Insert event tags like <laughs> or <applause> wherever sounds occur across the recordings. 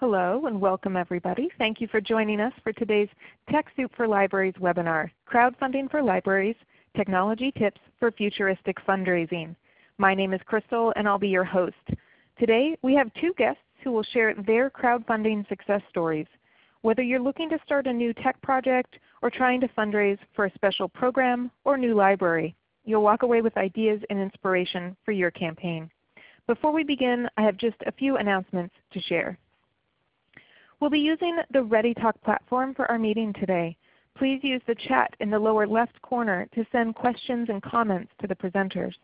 Hello and welcome everybody. Thank you for joining us for today's TechSoup for Libraries webinar, Crowdfunding for Libraries, Technology Tips for Futuristic Fundraising. My name is Crystal and I'll be your host. Today we have two guests who will share their crowdfunding success stories. Whether you're looking to start a new tech project or trying to fundraise for a special program or new library, you'll walk away with ideas and inspiration for your campaign. Before we begin, I have just a few announcements to share. We'll be using the ReadyTalk platform for our meeting today. Please use the chat in the lower left corner to send questions and comments to the presenters.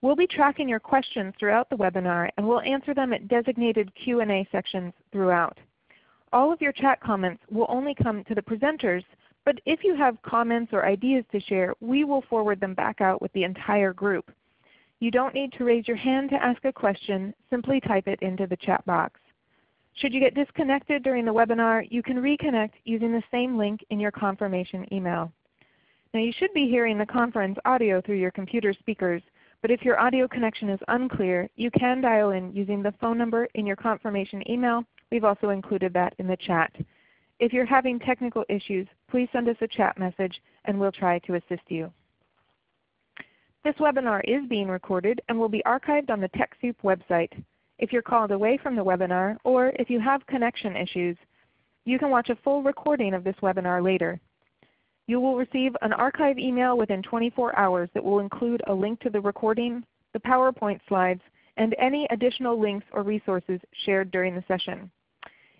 We'll be tracking your questions throughout the webinar and we'll answer them at designated Q&A sections throughout. All of your chat comments will only come to the presenters, but if you have comments or ideas to share, we will forward them back out with the entire group. You don't need to raise your hand to ask a question. Simply type it into the chat box. Should you get disconnected during the webinar, you can reconnect using the same link in your confirmation email. Now you should be hearing the conference audio through your computer speakers, but if your audio connection is unclear, you can dial in using the phone number in your confirmation email. We've also included that in the chat. If you're having technical issues, please send us a chat message and we'll try to assist you. This webinar is being recorded and will be archived on the TechSoup website. If you're called away from the webinar or if you have connection issues, you can watch a full recording of this webinar later. You will receive an archive email within 24 hours that will include a link to the recording, the PowerPoint slides, and any additional links or resources shared during the session.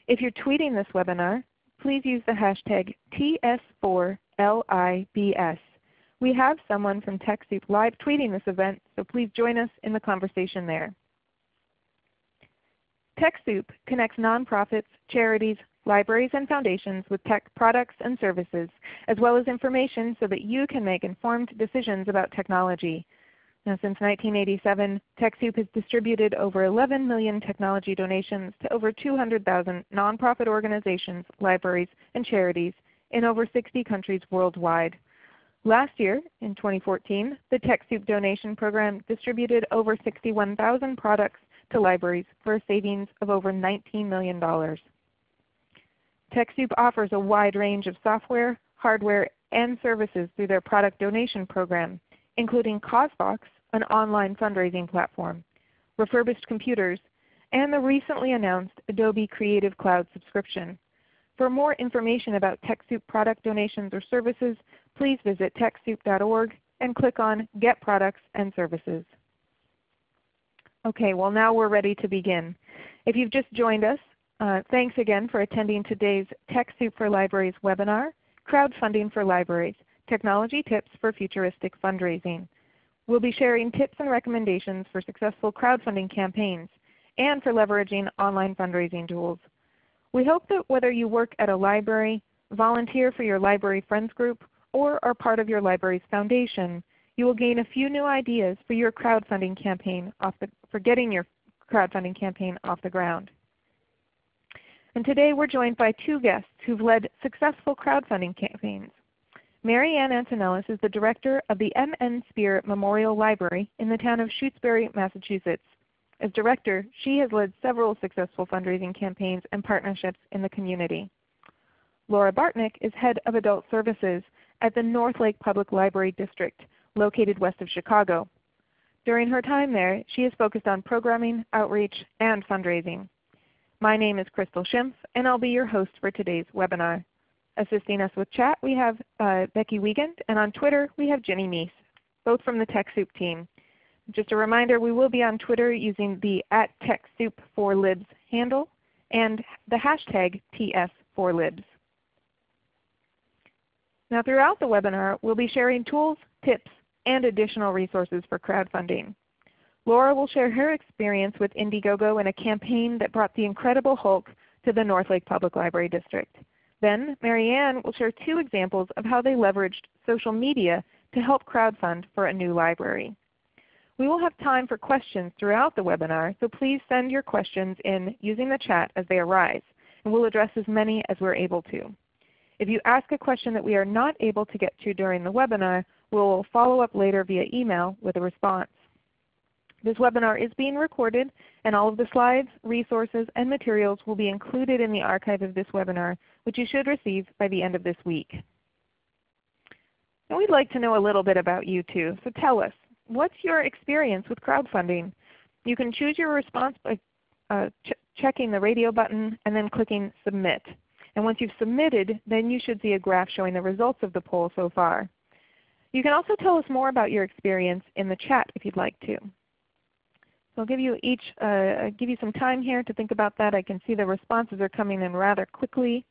If you're tweeting this webinar, please use the hashtag TS4LIBS. We have someone from TechSoup live tweeting this event, so please join us in the conversation there. TechSoup connects nonprofits, charities, libraries, and foundations with tech products and services, as well as information so that you can make informed decisions about technology. Now, since 1987, TechSoup has distributed over 11 million technology donations to over 200,000 nonprofit organizations, libraries, and charities in over 60 countries worldwide. Last year, in 2014, the TechSoup donation program distributed over 61,000 products to libraries for a savings of over $19 million. TechSoup offers a wide range of software, hardware, and services through their product donation program, including CauseVox, an online fundraising platform, refurbished computers, and the recently announced Adobe Creative Cloud subscription. For more information about TechSoup product donations or services, please visit TechSoup.org and click on Get Products and Services. Okay, well now we're ready to begin. If you've just joined us, uh, thanks again for attending today's TechSoup for Libraries webinar, Crowdfunding for Libraries, Technology Tips for Futuristic Fundraising. We'll be sharing tips and recommendations for successful crowdfunding campaigns and for leveraging online fundraising tools. We hope that whether you work at a library, volunteer for your library friends group, or are part of your library's foundation, you will gain a few new ideas for your crowdfunding campaign off the, for getting your crowdfunding campaign off the ground. And today we're joined by two guests who've led successful crowdfunding campaigns. Mary Ann Antonellis is the Director of the M.N. Spear Memorial Library in the town of Shutesbury, Massachusetts. As Director, she has led several successful fundraising campaigns and partnerships in the community. Laura Bartnik is Head of Adult Services at the Northlake Public Library District located west of Chicago. During her time there, she has focused on programming, outreach, and fundraising. My name is Crystal Schimpf, and I'll be your host for today's webinar. Assisting us with chat, we have uh, Becky Wiegand, and on Twitter, we have Jenny Meese, both from the TechSoup team. Just a reminder, we will be on Twitter using the at TechSoup4Libs handle and the hashtag TS4Libs. Now throughout the webinar, we'll be sharing tools, tips, and additional resources for crowdfunding. Laura will share her experience with Indiegogo in a campaign that brought the Incredible Hulk to the Northlake Public Library District. Then Mary Ann will share two examples of how they leveraged social media to help crowdfund for a new library. We will have time for questions throughout the webinar, so please send your questions in using the chat as they arise, and we'll address as many as we're able to. If you ask a question that we are not able to get to during the webinar, We'll follow up later via email with a response. This webinar is being recorded and all of the slides, resources, and materials will be included in the archive of this webinar which you should receive by the end of this week. And we'd like to know a little bit about you too. So tell us, what's your experience with crowdfunding? You can choose your response by uh, ch checking the radio button and then clicking Submit. And once you've submitted, then you should see a graph showing the results of the poll so far. You can also tell us more about your experience in the chat if you'd like to. So I'll give you each uh, give you some time here to think about that. I can see the responses are coming in rather quickly.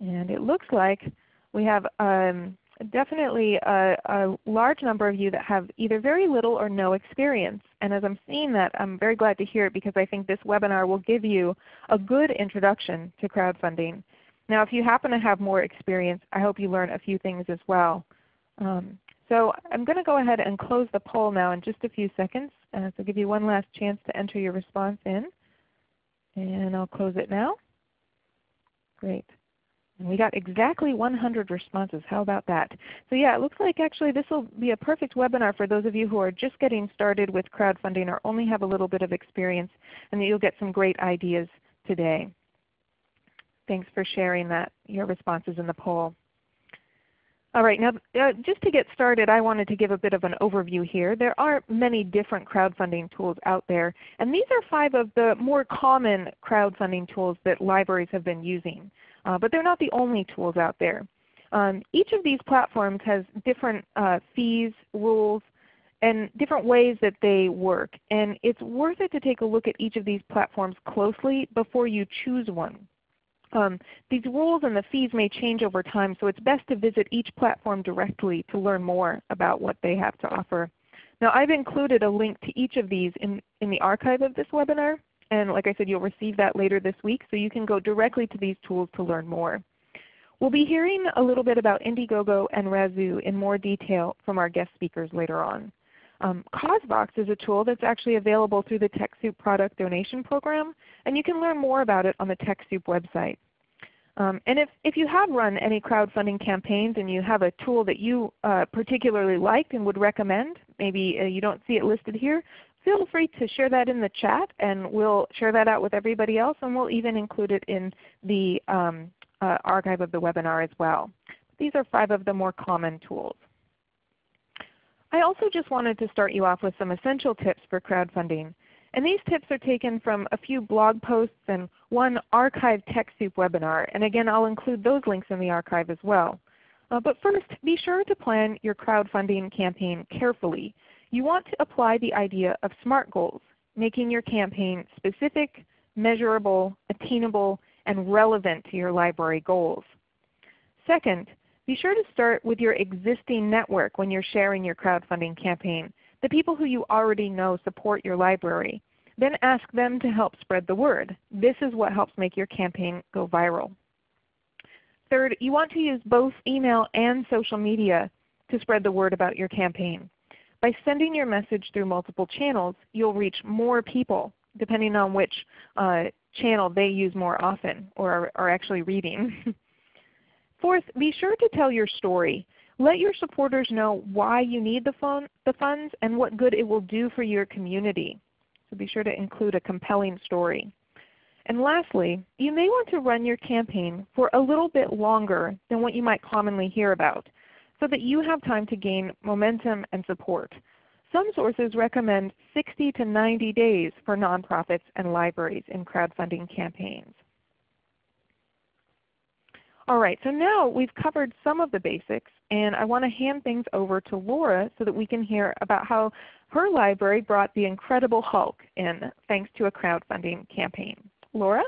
And it looks like we have um, definitely a, a, large number of you that have either very little or no experience. And as I'm seeing that, I'm very glad to hear it because I think this webinar will give you a good introduction to crowdfunding. Now if you happen to have more experience, I hope you learn a few things as well. Um, so I'm going to go ahead and close the poll now in just a few seconds. Uh, so I'll give you one last chance to enter your response in. And I'll close it now. Great. And we got exactly 100 responses. How about that? So yeah, it looks like actually this will be a perfect webinar for those of you who are just getting started with crowdfunding or only have a little bit of experience and that you'll get some great ideas today. Thanks for sharing that, your responses in the poll. All right, now uh, just to get started, I wanted to give a bit of an overview here. There are many different crowdfunding tools out there, and these are five of the more common crowdfunding tools that libraries have been using. Uh, but they're not the only tools out there. Um, each of these platforms has different uh, fees, rules, and different ways that they work. And it's worth it to take a look at each of these platforms closely before you choose one. Um, these rules and the fees may change over time, so it's best to visit each platform directly to learn more about what they have to offer. Now I've included a link to each of these in, in the archive of this webinar. And like I said, you'll receive that later this week, so you can go directly to these tools to learn more. We'll be hearing a little bit about Indiegogo and Razoo in more detail from our guest speakers later on. Um, CauseVox is a tool that's actually available through the TechSoup product donation program, and you can learn more about it on the TechSoup website. Um, and if, if you have run any crowdfunding campaigns and you have a tool that you uh, particularly liked and would recommend, maybe uh, you don't see it listed here, feel free to share that in the chat and we'll share that out with everybody else and we'll even include it in the um, uh, archive of the webinar as well. These are five of the more common tools. I also just wanted to start you off with some essential tips for crowdfunding. And these tips are taken from a few blog posts and one archived TechSoup webinar. And again, I'll include those links in the archive as well. Uh, but first, be sure to plan your crowdfunding campaign carefully you want to apply the idea of SMART goals, making your campaign specific, measurable, attainable, and relevant to your library goals. Second, be sure to start with your existing network when you're sharing your crowdfunding campaign, the people who you already know support your library. Then ask them to help spread the word. This is what helps make your campaign go viral. Third, you want to use both email and social media to spread the word about your campaign. By sending your message through multiple channels, you'll reach more people depending on which uh, channel they use more often or are, are actually reading. <laughs> Fourth, be sure to tell your story. Let your supporters know why you need the, the funds and what good it will do for your community. So be sure to include a compelling story. And lastly, you may want to run your campaign for a little bit longer than what you might commonly hear about so that you have time to gain momentum and support. Some sources recommend 60 to 90 days for nonprofits and libraries in crowdfunding campaigns. All right, so now we've covered some of the basics, and I want to hand things over to Laura so that we can hear about how her library brought the Incredible Hulk in thanks to a crowdfunding campaign. Laura?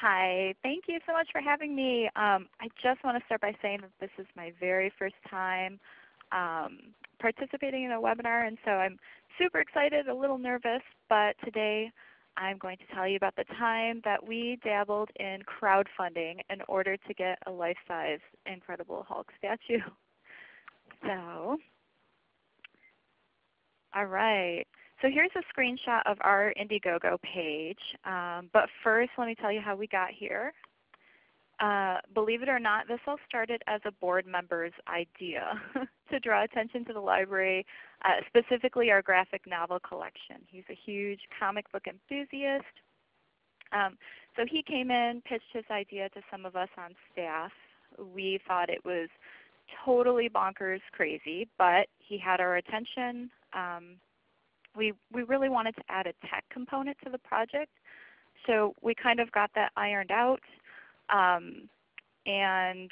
Hi, thank you so much for having me. Um, I just want to start by saying that this is my very first time um, participating in a webinar, and so I'm super excited, a little nervous, but today I'm going to tell you about the time that we dabbled in crowdfunding in order to get a life-size Incredible Hulk statue. <laughs> So, all right. So here's a screenshot of our Indiegogo page. Um, but first let me tell you how we got here. Uh, believe it or not, this all started as a board member's idea. <laughs> to draw attention to the library, uh, specifically our graphic novel collection. He's a huge comic book enthusiast. Um, so he came in, pitched his idea to some of us on staff. We thought it was totally bonkers crazy, but he had our attention. Um, we, we really wanted to add a tech component to the project. So we kind of got that ironed out. Um, and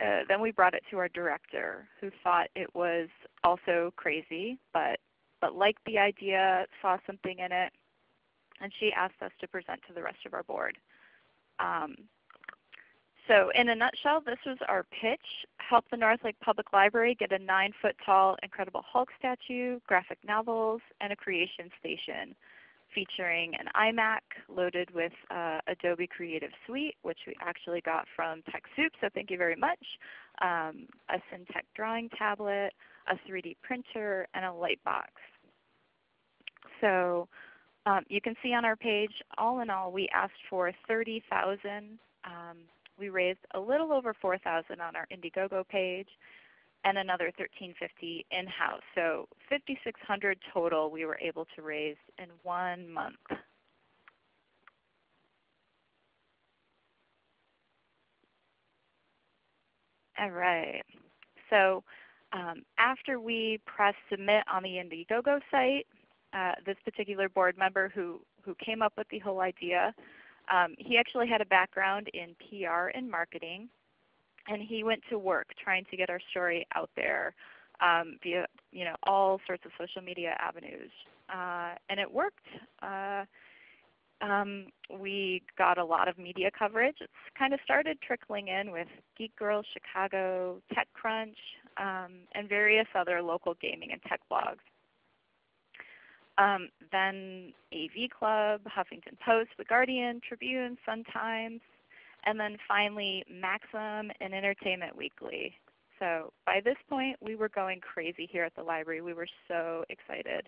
uh, then we brought it to our director who thought it was also crazy, but, but liked the idea, saw something in it, and she asked us to present to the rest of our board. Um, so in a nutshell, this was our pitch. Help the Northlake Public Library get a 9 foot tall Incredible Hulk statue, graphic novels, and a creation station featuring an iMac loaded with uh, Adobe Creative Suite, which we actually got from TechSoup, so thank you very much, um, a Cintiq drawing tablet, a 3D printer, and a light box. So um, you can see on our page, all in all, we asked for 30000 um, We raised a little over 4000 on our Indiegogo page and another 1350 in-house. So 5600 total we were able to raise in one month. All right. So um, after we press submit on the Indiegogo site, uh, this particular board member who, who came up with the whole idea, um, he actually had a background in PR and marketing and he went to work trying to get our story out there um, via you know all sorts of social media avenues, uh, and it worked. Uh, um, we got a lot of media coverage. It's kind of started trickling in with Geek Girls Chicago, TechCrunch, um, and various other local gaming and tech blogs. Um, then AV Club, Huffington Post, The Guardian, Tribune, Sun Times, and then finally Maxim and Entertainment Weekly. So by this point we were going crazy here at the library. We were so excited.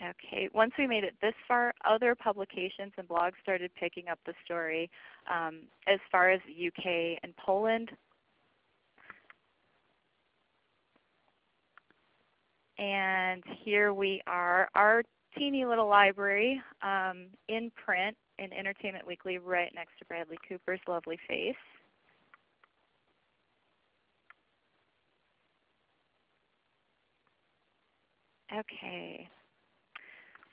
Okay, once we made it this far, other publications and blogs started picking up the story um, as far as the UK and Poland. And here we are. Our teeny little library um, in print in Entertainment Weekly right next to Bradley Cooper's lovely face. Okay.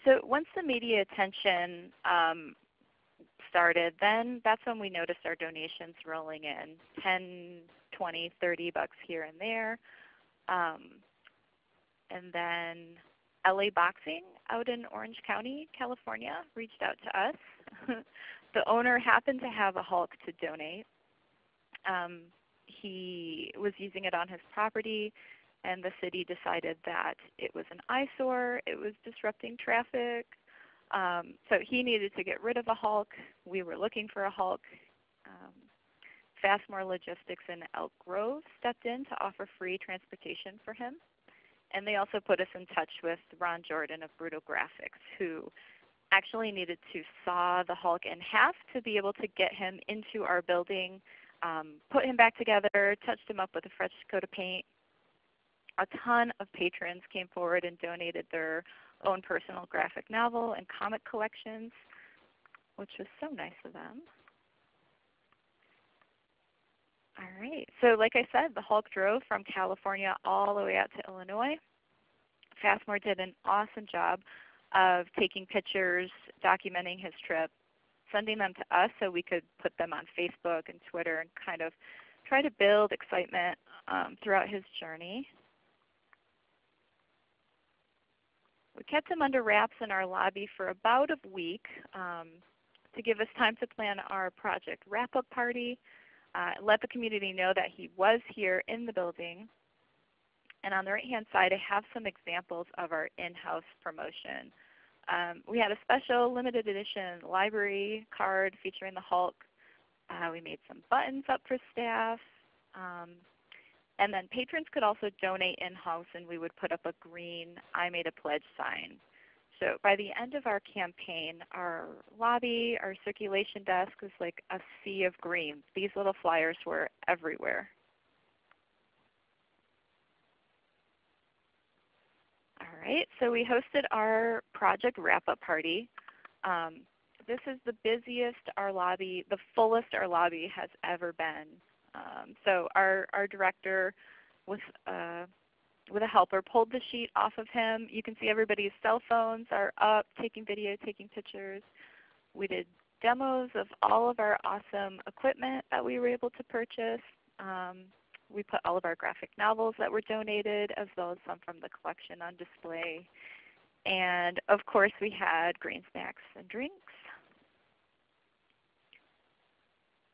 So once the media attention um, started, then that's when we noticed our donations rolling in, 10, 20, 30 bucks here and there. Um, and then LA Boxing out in Orange County, California, reached out to us. <laughs> the owner happened to have a Hulk to donate. Um, he was using it on his property, and the city decided that it was an eyesore, it was disrupting traffic. Um, so he needed to get rid of a Hulk. We were looking for a Hulk. Um, Fastmore Logistics in Elk Grove stepped in to offer free transportation for him. And they also put us in touch with Ron Jordan of Brutal Graphics, who actually needed to saw the Hulk in half to be able to get him into our building, um, put him back together, touched him up with a fresh coat of paint. A ton of patrons came forward and donated their own personal graphic novel and comic collections, which was so nice of them. All right. So like I said, the Hulk drove from California all the way out to Illinois. Fastmore did an awesome job of taking pictures, documenting his trip, sending them to us so we could put them on Facebook and Twitter and kind of try to build excitement um, throughout his journey. We kept him under wraps in our lobby for about a week um, to give us time to plan our project wrap-up party uh, let the community know that he was here in the building. And on the right hand side I have some examples of our in-house promotion. Um, we had a special limited edition library card featuring the Hulk. Uh, we made some buttons up for staff. Um, and then patrons could also donate in-house and we would put up a green I made a pledge sign So by the end of our campaign, our lobby, our circulation desk was like a sea of green. These little flyers were everywhere. All right, so we hosted our project wrap-up party. Um, this is the busiest our lobby, the fullest our lobby has ever been. Um, so our, our director was uh, with a helper pulled the sheet off of him. You can see everybody's cell phones are up, taking video, taking pictures. We did demos of all of our awesome equipment that we were able to purchase. Um, we put all of our graphic novels that were donated as well as some from the collection on display. And of course we had green snacks and drinks.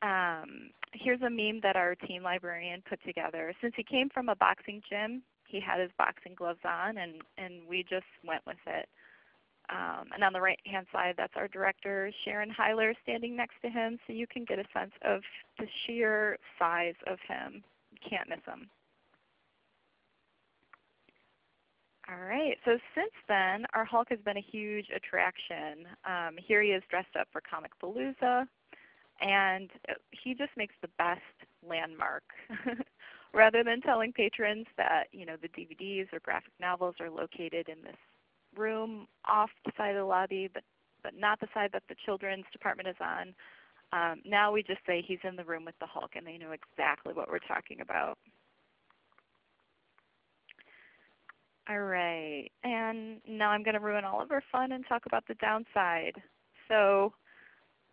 Um, here's a meme that our teen librarian put together. Since he came from a boxing gym, he had his boxing gloves on and, and we just went with it. Um, and on the right hand side, that's our director, Sharon Heiler, standing next to him so you can get a sense of the sheer size of him. You can't miss him. All right, so since then, our Hulk has been a huge attraction. Um, here he is dressed up for Comic Palooza and he just makes the best landmark. <laughs> Rather than telling patrons that you know the DVDs or graphic novels are located in this room off the side of the lobby, but but not the side that the children's department is on. Um, now we just say he's in the room with the Hulk, and they know exactly what we're talking about. All right, and now I'm going to ruin all of our fun and talk about the downside. So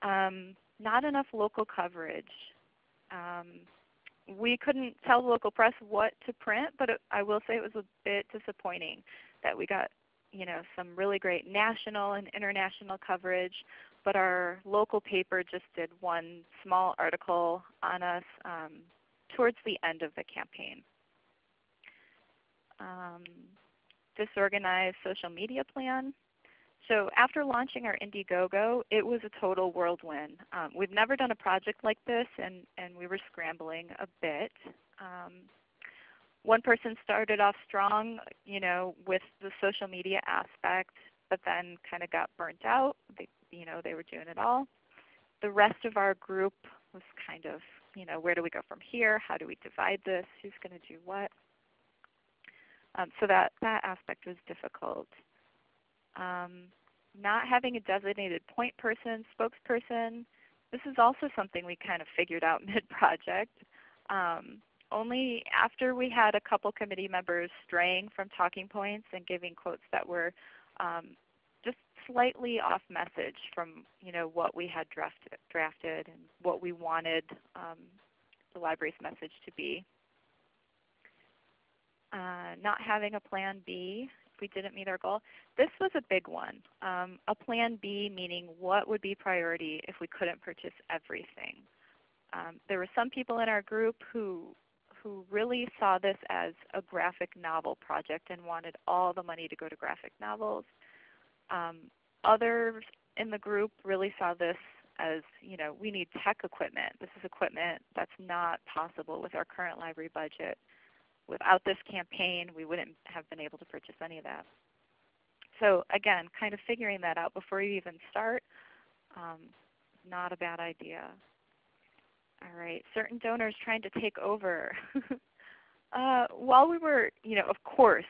um, not enough local coverage. Um, we couldn't tell the local press what to print, but it, I will say it was a bit disappointing that we got you know some really great national and international coverage, but our local paper just did one small article on us um, towards the end of the campaign. Um, disorganized social media plan. So after launching our Indiegogo, it was a total whirlwind. Um, we've never done a project like this, and, and we were scrambling a bit. Um, one person started off strong, you know, with the social media aspect, but then kind of got burnt out. They, you know, they were doing it all. The rest of our group was kind of, you know, where do we go from here? How do we divide this? Who's going to do what? Um, so that, that aspect was difficult. Um, not having a designated point person, spokesperson, this is also something we kind of figured out <laughs> mid-project. Um, only after we had a couple committee members straying from talking points and giving quotes that were um, just slightly off message from you know what we had drafted, drafted and what we wanted um, the library's message to be. Uh, not having a plan B we didn't meet our goal. This was a big one. Um, a plan B meaning what would be priority if we couldn't purchase everything. Um, there were some people in our group who who really saw this as a graphic novel project and wanted all the money to go to graphic novels. Um, others in the group really saw this as, you know, we need tech equipment. This is equipment that's not possible with our current library budget without this campaign, we wouldn't have been able to purchase any of that. So again, kind of figuring that out before you even start, um, not a bad idea. All right, certain donors trying to take over. <laughs> uh, while we were, you know, of course,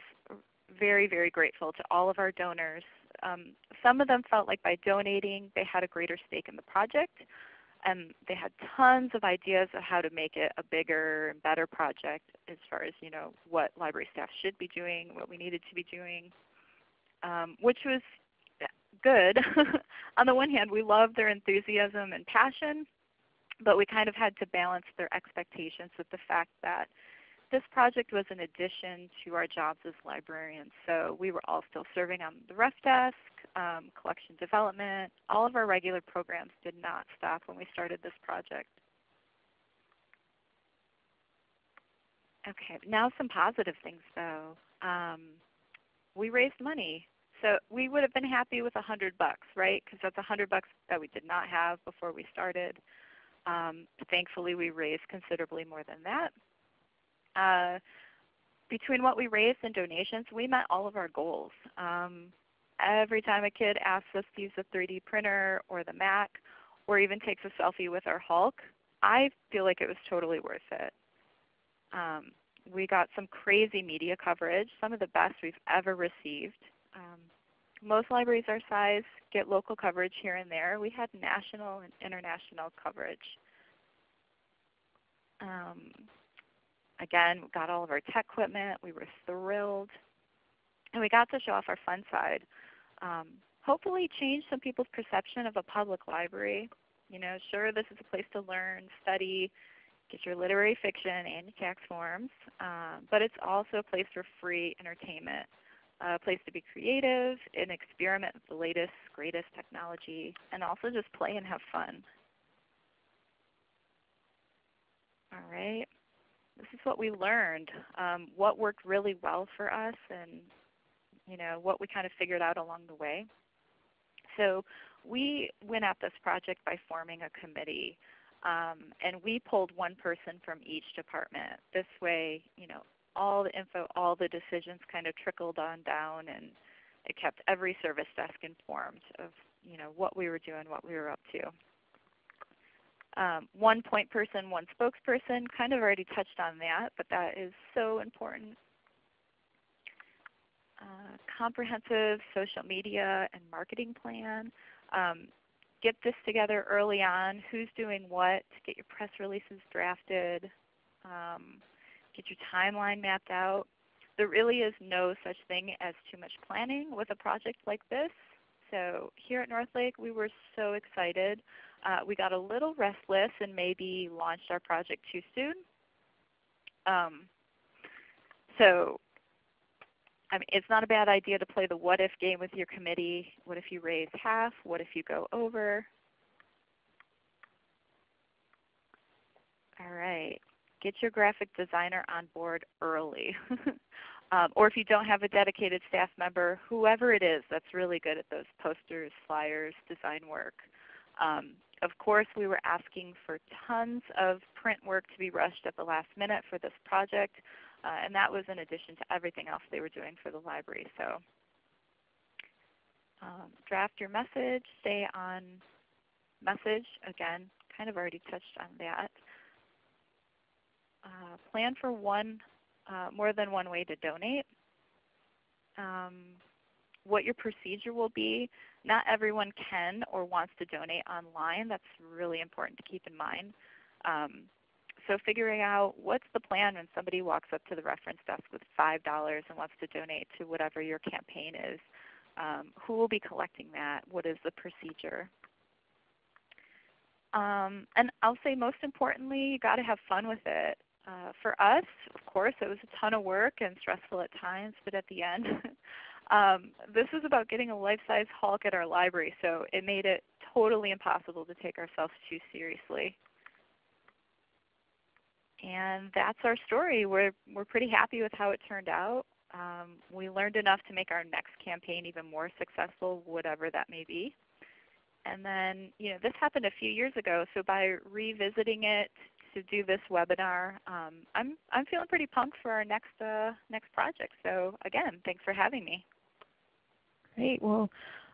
very, very grateful to all of our donors, um, some of them felt like by donating they had a greater stake in the project and they had tons of ideas of how to make it a bigger and better project as far as you know what library staff should be doing, what we needed to be doing, um, which was good. <laughs> On the one hand, we loved their enthusiasm and passion, but we kind of had to balance their expectations with the fact that this project was an addition to our jobs as librarians. So we were all still serving on the ref desk, um, collection development. All of our regular programs did not stop when we started this project. Okay, now some positive things though. Um, we raised money. So we would have been happy with a hundred bucks, right? Because that's a hundred bucks that we did not have before we started. Um, thankfully, we raised considerably more than that. Uh, between what we raised and donations, we met all of our goals. Um, every time a kid asks us to use the 3D printer or the Mac, or even takes a selfie with our Hulk, I feel like it was totally worth it. Um, we got some crazy media coverage, some of the best we've ever received. Um, most libraries our size get local coverage here and there. We had national and international coverage. Um, again, we got all of our tech equipment. We were thrilled. And we got to show off our fun side. Um, hopefully change some people's perception of a public library. You know, sure this is a place to learn, study, get your literary fiction and your tax forms, um, but it's also a place for free entertainment, a place to be creative and experiment with the latest, greatest technology, and also just play and have fun. All right. This is what we learned, um, what worked really well for us and you know, what we kind of figured out along the way. So we went at this project by forming a committee. Um, and we pulled one person from each department. This way, you know, all the info, all the decisions kind of trickled on down and it kept every service desk informed of you know, what we were doing, what we were up to. Um, one point person, one spokesperson, kind of already touched on that, but that is so important. Uh, comprehensive social media and marketing plan. Um, get this together early on. Who's doing what? Get your press releases drafted. Um, get your timeline mapped out. There really is no such thing as too much planning with a project like this. So here at Northlake, we were so excited. Uh, we got a little restless and maybe launched our project too soon. Um, so I mean, it's not a bad idea to play the what if game with your committee. What if you raise half? What if you go over? All right. Get your graphic designer on board early. <laughs> um, or if you don't have a dedicated staff member, whoever it is that's really good at those posters, flyers, design work. Um, of course, we were asking for tons of print work to be rushed at the last minute for this project. Uh, and that was in addition to everything else they were doing for the library. So um, draft your message, stay on message. Again, kind of already touched on that. Uh, plan for one, uh, more than one way to donate. Um, what your procedure will be. Not everyone can or wants to donate online. That's really important to keep in mind. Um, so figuring out what's the plan when somebody walks up to the reference desk with $5 and wants to donate to whatever your campaign is. Um, who will be collecting that? What is the procedure? Um, and I'll say most importantly, you got to have fun with it. Uh, for us, of course, it was a ton of work and stressful at times, but at the end, <laughs> um, this is about getting a life-size Hulk at our library, so it made it totally impossible to take ourselves too seriously. And that's our story. We're, we're pretty happy with how it turned out. Um, we learned enough to make our next campaign even more successful, whatever that may be. And then, you know, this happened a few years ago, so by revisiting it to do this webinar, um, I'm, I'm feeling pretty pumped for our next, uh, next project. So again, thanks for having me. Great. Well,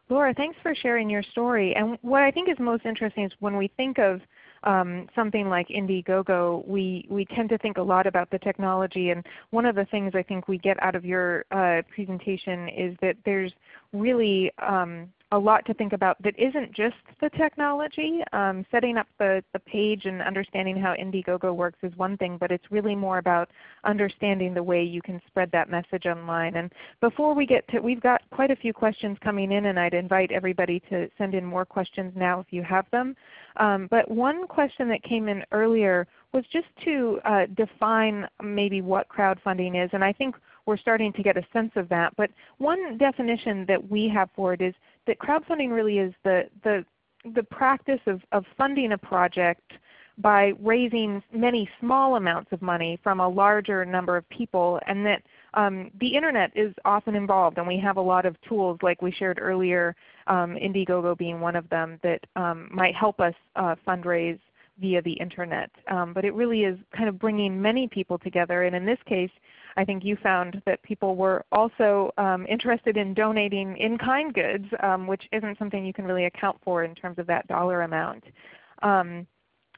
Laura, thanks for sharing your story. And what I think is most interesting is when we think of um, something like Indiegogo, we, we tend to think a lot about the technology. And one of the things I think we get out of your uh, presentation is that there's really um, a lot to think about that isn't just the technology. Um, setting up the, the page and understanding how Indiegogo works is one thing, but it's really more about understanding the way you can spread that message online. And before we get to, we've got quite a few questions coming in and I'd invite everybody to send in more questions now if you have them. Um, but one question that came in earlier was just to uh, define maybe what crowdfunding is. And I think we're starting to get a sense of that. But one definition that we have for it is that crowdfunding really is the, the, the practice of, of funding a project by raising many small amounts of money from a larger number of people and that um, the Internet is often involved and we have a lot of tools like we shared earlier, um, Indiegogo being one of them that um, might help us uh, fundraise via the Internet. Um, but it really is kind of bringing many people together and in this case I think you found that people were also um, interested in donating in-kind goods, um, which isn't something you can really account for in terms of that dollar amount. Um,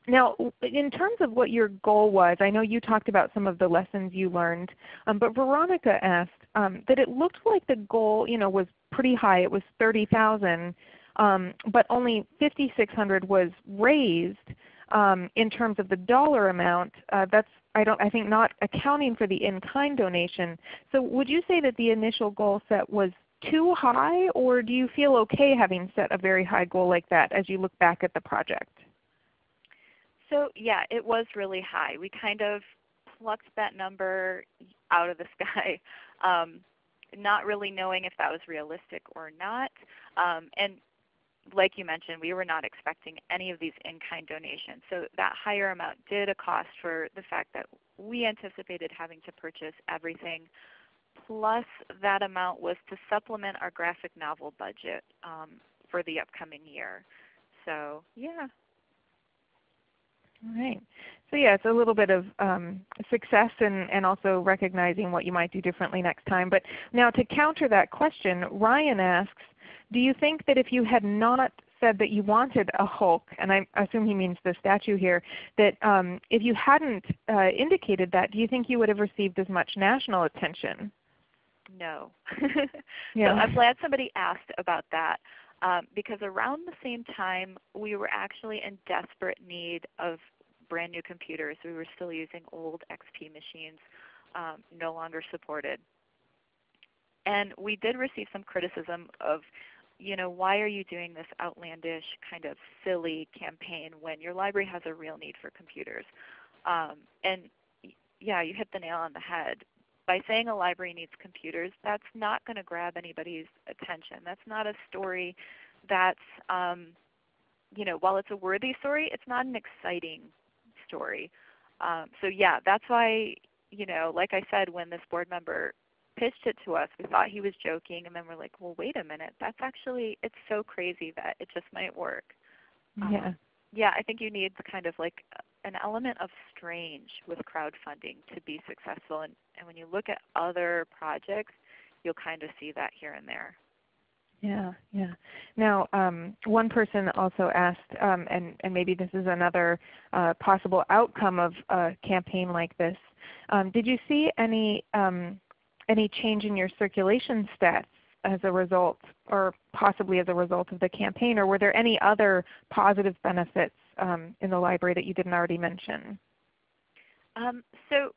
now, in terms of what your goal was, I know you talked about some of the lessons you learned, um, but Veronica asked um, that it looked like the goal you know, was pretty high. It was 30,000, um, but only 5,600 was raised um, in terms of the dollar amount. Uh, that's I don't I think not accounting for the in-kind donation. So would you say that the initial goal set was too high, or do you feel okay having set a very high goal like that as you look back at the project? So yeah, it was really high. We kind of plucked that number out of the <laughs> sky, um, not really knowing if that was realistic or not. Um, and like you mentioned, we were not expecting any of these in-kind donations. So that higher amount did a cost for the fact that we anticipated having to purchase everything. Plus that amount was to supplement our graphic novel budget um, for the upcoming year. So yeah. All right. So yeah, it's a little bit of um, success and, and also recognizing what you might do differently next time. But now to counter that question, Ryan asks, do you think that if you had not said that you wanted a Hulk, and I assume he means the statue here, that um, if you hadn't uh, indicated that, do you think you would have received as much national attention? No. <laughs> yeah. So I'm glad somebody asked about that um, because around the same time we were actually in desperate need of brand new computers. We were still using old XP machines, um, no longer supported. And we did receive some criticism of you know, why are you doing this outlandish kind of silly campaign when your library has a real need for computers? Um, and yeah, you hit the nail on the head. By saying a library needs computers, that's not going to grab anybody's attention. That's not a story that's, um, you know, while it's a worthy story, it's not an exciting story. Um, so yeah, that's why, you know, like I said, when this board member pitched it to us, we thought he was joking, and then we're like, well, wait a minute, that's actually it's so crazy that it just might work. Yeah. Um, yeah, I think you need kind of like an element of strange with crowdfunding to be successful. And, and when you look at other projects, you'll kind of see that here and there. Yeah, yeah. Now, um, one person also asked, um, and, and maybe this is another uh, possible outcome of a campaign like this. Um, did you see any um, any change in your circulation stats as a result or possibly as a result of the campaign, or were there any other positive benefits um, in the library that you didn't already mention? Um, so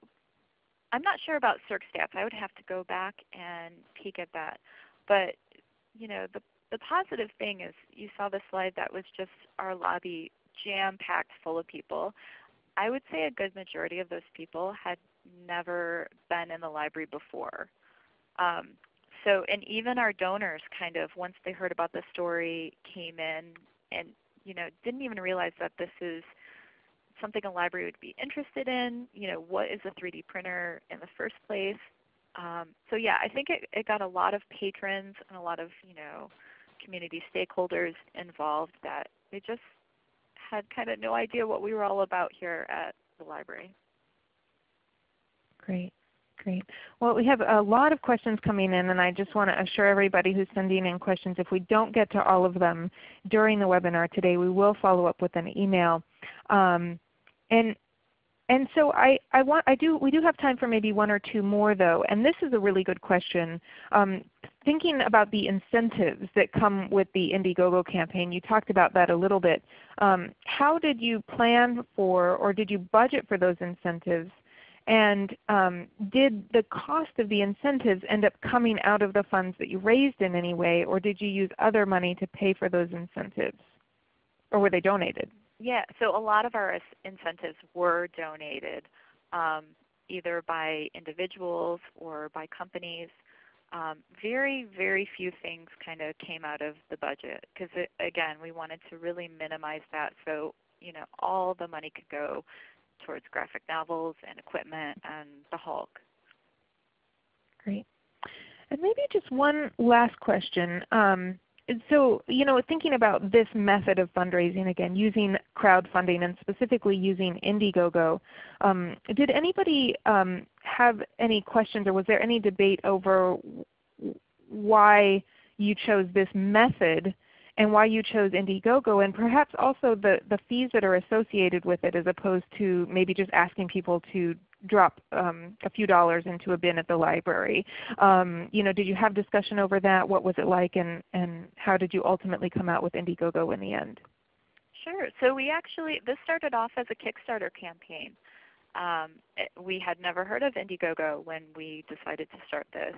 I'm not sure about circ stats. I would have to go back and peek at that. But you know, the, the positive thing is you saw the slide that was just our lobby jam-packed full of people. I would say a good majority of those people had never been in the library before. Um, so, and even our donors kind of, once they heard about the story, came in and you know didn't even realize that this is something a library would be interested in. You know, what is a 3D printer in the first place? Um, so yeah, I think it, it got a lot of patrons and a lot of you know community stakeholders involved that they just had kind of no idea what we were all about here at the library. Great. Great. Well, we have a lot of questions coming in, and I just want to assure everybody who's sending in questions, if we don't get to all of them during the webinar today, we will follow up with an email. Um, and and so I, I want I do we do have time for maybe one or two more though, and this is a really good question. Um, thinking about the incentives that come with the Indiegogo campaign, you talked about that a little bit. Um, how did you plan for or did you budget for those incentives? And um, did the cost of the incentives end up coming out of the funds that you raised in any way, or did you use other money to pay for those incentives? Or were they donated? Yeah, so a lot of our incentives were donated um, either by individuals or by companies. Um, very, very few things kind of came out of the budget because, again, we wanted to really minimize that so you know all the money could go towards graphic novels and equipment and the Hulk. Great. And maybe just one last question. Um, so you know, thinking about this method of fundraising again, using crowdfunding and specifically using Indiegogo, um, did anybody um, have any questions or was there any debate over why you chose this method and why you chose Indiegogo and perhaps also the, the fees that are associated with it as opposed to maybe just asking people to drop um, a few dollars into a bin at the library. Um, you know, did you have discussion over that? What was it like and, and how did you ultimately come out with Indiegogo in the end? Sure. So we actually, this started off as a Kickstarter campaign. Um, it, we had never heard of Indiegogo when we decided to start this.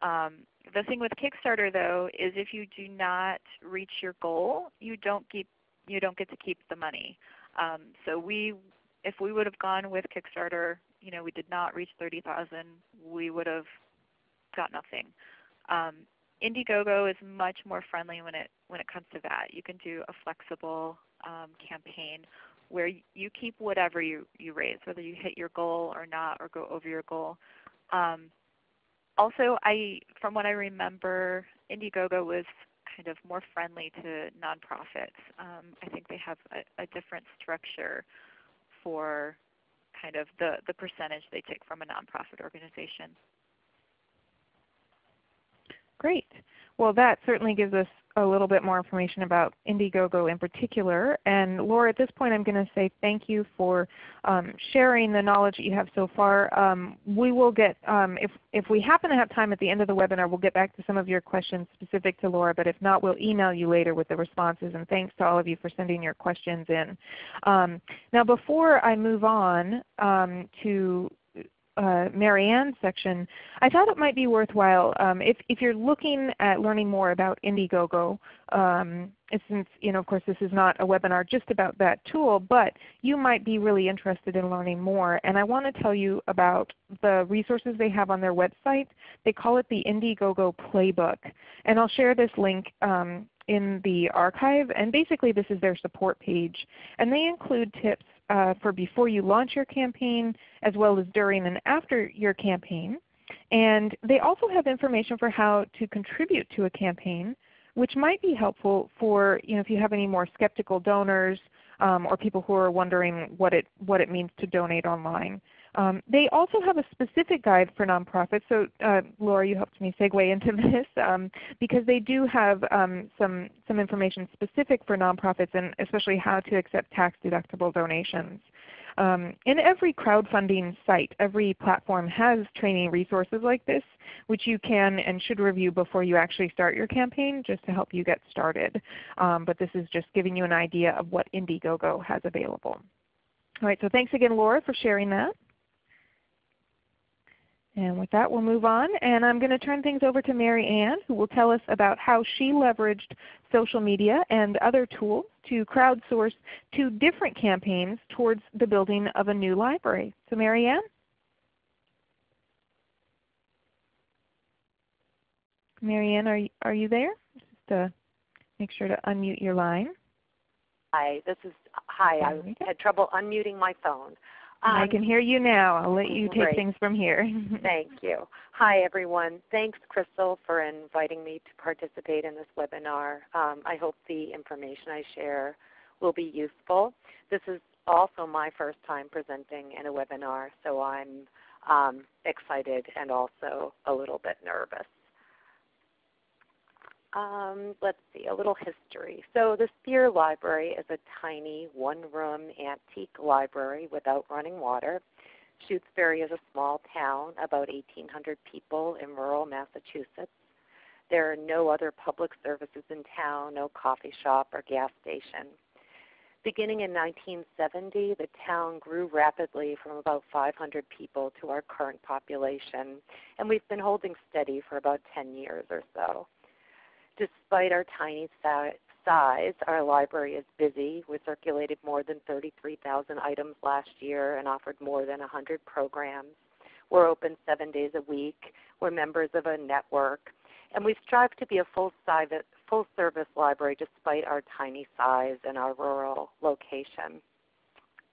Um, the thing with Kickstarter though is if you do not reach your goal, you don't keep you don't get to keep the money. Um, so we if we would have gone with Kickstarter, you know, we did not reach 30,000, we would have got nothing. Um, Indiegogo is much more friendly when it when it comes to that. You can do a flexible um, campaign where you keep whatever you, you raise, whether you hit your goal or not or go over your goal. Um, also, I from what I remember, Indiegogo was kind of more friendly to nonprofits. Um, I think they have a, a different structure for kind of the, the percentage they take from a nonprofit organization. Great. Well, that certainly gives us a little bit more information about Indiegogo in particular. And Laura, at this point I'm going to say thank you for um, sharing the knowledge that you have so far. Um, we will get, um, if, if we happen to have time at the end of the webinar, we'll get back to some of your questions specific to Laura, but if not, we'll email you later with the responses. And thanks to all of you for sending your questions in. Um, now before I move on um, to uh, Mary Ann's section, I thought it might be worthwhile um, if, if you're looking at learning more about Indiegogo, um, since you know, of course this is not a webinar just about that tool, but you might be really interested in learning more. And I want to tell you about the resources they have on their website. They call it the Indiegogo Playbook. And I'll share this link um, in the archive. And basically this is their support page. And they include tips uh, for before you launch your campaign as well as during and after your campaign. And they also have information for how to contribute to a campaign which might be helpful for you know, if you have any more skeptical donors um, or people who are wondering what it, what it means to donate online. Um, they also have a specific guide for nonprofits. So uh, Laura, you helped me segue into <laughs> this um, because they do have um, some, some information specific for nonprofits and especially how to accept tax deductible donations. Um, and every crowdfunding site, every platform has training resources like this which you can and should review before you actually start your campaign just to help you get started. Um, but this is just giving you an idea of what Indiegogo has available. All right, so thanks again Laura for sharing that. And with that we'll move on and I'm going to turn things over to Mary Ann who will tell us about how she leveraged social media and other tools to crowdsource two different campaigns towards the building of a new library. So Mary Ann? Mary Ann, are you, are you there? Just to make sure to unmute your line. Hi, this is, hi, I had trouble unmuting my phone. Um, I can hear you now. I'll let you take great. things from here. <laughs> Thank you. Hi everyone. Thanks Crystal for inviting me to participate in this webinar. Um, I hope the information I share will be useful. This is also my first time presenting in a webinar, so I'm um, excited and also a little bit nervous. Um, let's see, a little history. So the Spear Library is a tiny one-room antique library without running water. Shutesbury is a small town, about 1,800 people in rural Massachusetts. There are no other public services in town, no coffee shop or gas station. Beginning in 1970, the town grew rapidly from about 500 people to our current population, and we've been holding steady for about 10 years or so. Despite our tiny size, our library is busy. We circulated more than 33,000 items last year and offered more than 100 programs. We're open seven days a week. We're members of a network. And we strive to be a full, full service library despite our tiny size and our rural location.